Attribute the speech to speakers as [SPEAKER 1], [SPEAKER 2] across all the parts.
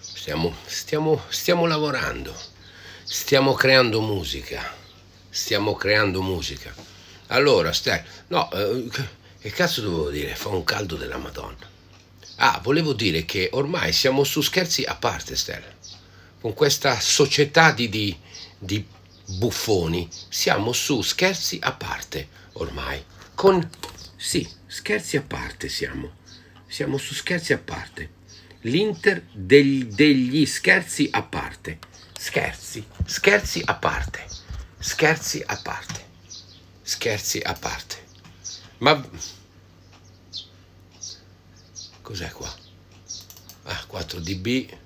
[SPEAKER 1] Stiamo, stiamo, stiamo lavorando, stiamo creando musica, stiamo creando musica. Allora, stai, no, eh, che cazzo dovevo dire? Fa un caldo della Madonna. Ah, volevo dire che ormai siamo su scherzi a parte, Stella. Con questa società di, di, di buffoni siamo su scherzi a parte ormai. Con... Sì, scherzi a parte siamo. Siamo su scherzi a parte. L'Inter del, degli scherzi a parte. Scherzi, scherzi a parte. Scherzi a parte. Scherzi a parte. Ma cos'è qua? Ah, 4 dB.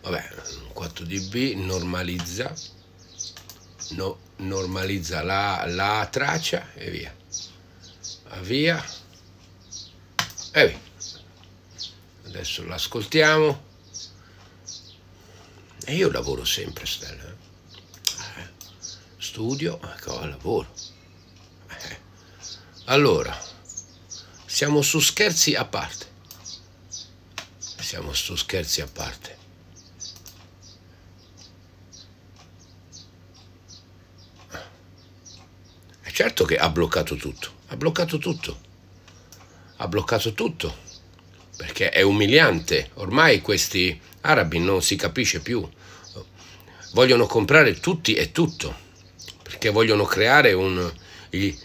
[SPEAKER 1] Vabbè, 4 dB normalizza. No, normalizza la, la traccia e via. Via. E via. Adesso l'ascoltiamo. E io lavoro sempre, Stella. Eh, studio, ecco, lavoro. Eh. Allora, siamo su scherzi a parte. Siamo su scherzi a parte. È certo che ha bloccato tutto, ha bloccato tutto, ha bloccato tutto, perché è umiliante. Ormai questi arabi non si capisce più, vogliono comprare tutti e tutto, perché vogliono creare un, il,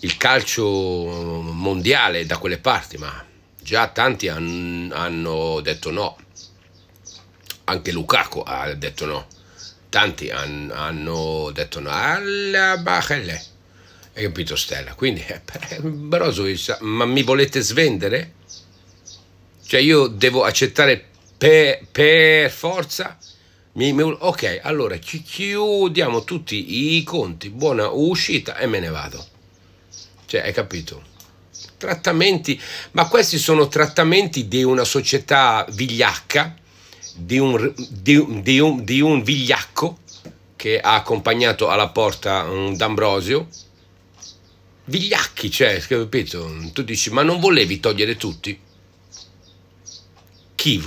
[SPEAKER 1] il calcio mondiale da quelle parti, ma già tanti han, hanno detto no, anche Lukaku ha detto no, tanti han, hanno detto no, alla Bachelle, hai capito Stella? Quindi, eh, Brozovic, ma mi volete svendere? Cioè io devo accettare per, per forza? Mi, mi, ok, allora ci chiudiamo tutti i conti, buona uscita e me ne vado. Cioè, hai capito? Trattamenti, ma questi sono trattamenti di una società vigliacca, di un, di, di un, di un vigliacco che ha accompagnato alla porta un D'Ambrosio. Vigliacchi, cioè, capito? Tu dici, ma non volevi togliere tutti? Chi,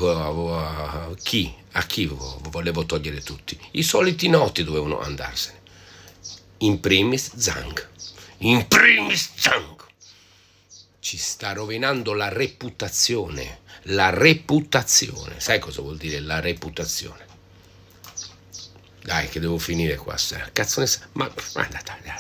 [SPEAKER 1] chi a chi volevo togliere tutti? I soliti noti dovevano andarsene. In primis Zang. In primis Zang. Ci sta rovinando la reputazione. La reputazione. Sai cosa vuol dire la reputazione? Dai, che devo finire qua. Cazzo ne sa. Ma, ma dai, dai,